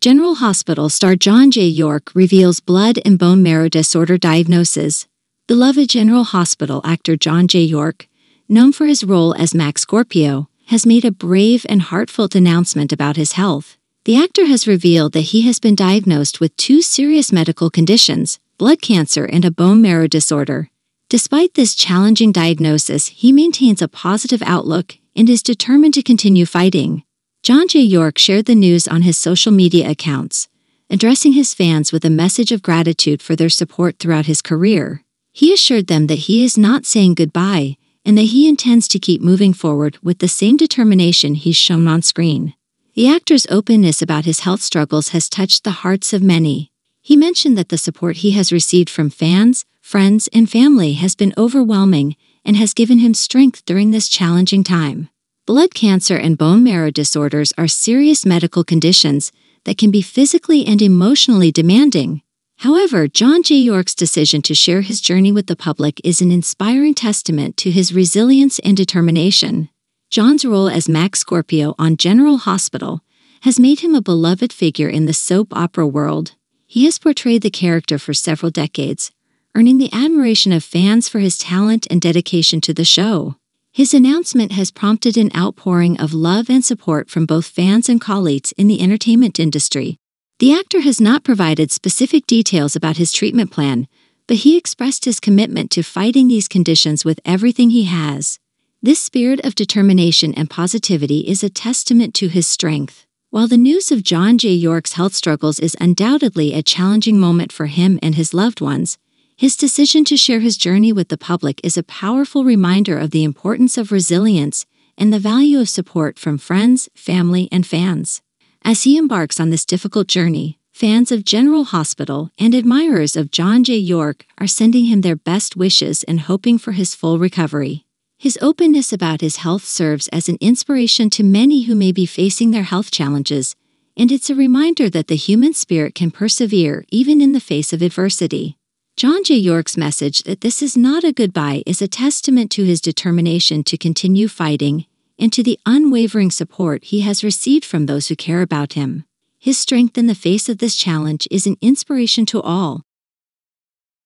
General Hospital star John J. York reveals blood and bone marrow disorder diagnosis. Beloved General Hospital actor John J. York, known for his role as Max Scorpio, has made a brave and heartfelt announcement about his health. The actor has revealed that he has been diagnosed with two serious medical conditions blood cancer and a bone marrow disorder. Despite this challenging diagnosis, he maintains a positive outlook and is determined to continue fighting. John J. York shared the news on his social media accounts, addressing his fans with a message of gratitude for their support throughout his career. He assured them that he is not saying goodbye and that he intends to keep moving forward with the same determination he's shown on screen. The actor's openness about his health struggles has touched the hearts of many. He mentioned that the support he has received from fans, friends, and family has been overwhelming and has given him strength during this challenging time. Blood cancer and bone marrow disorders are serious medical conditions that can be physically and emotionally demanding. However, John J. York's decision to share his journey with the public is an inspiring testament to his resilience and determination. John's role as Max Scorpio on General Hospital has made him a beloved figure in the soap opera world. He has portrayed the character for several decades, earning the admiration of fans for his talent and dedication to the show. His announcement has prompted an outpouring of love and support from both fans and colleagues in the entertainment industry. The actor has not provided specific details about his treatment plan, but he expressed his commitment to fighting these conditions with everything he has. This spirit of determination and positivity is a testament to his strength. While the news of John J. York's health struggles is undoubtedly a challenging moment for him and his loved ones, his decision to share his journey with the public is a powerful reminder of the importance of resilience and the value of support from friends, family, and fans. As he embarks on this difficult journey, fans of General Hospital and admirers of John J. York are sending him their best wishes and hoping for his full recovery. His openness about his health serves as an inspiration to many who may be facing their health challenges, and it's a reminder that the human spirit can persevere even in the face of adversity. John J. York's message that this is not a goodbye is a testament to his determination to continue fighting and to the unwavering support he has received from those who care about him. His strength in the face of this challenge is an inspiration to all,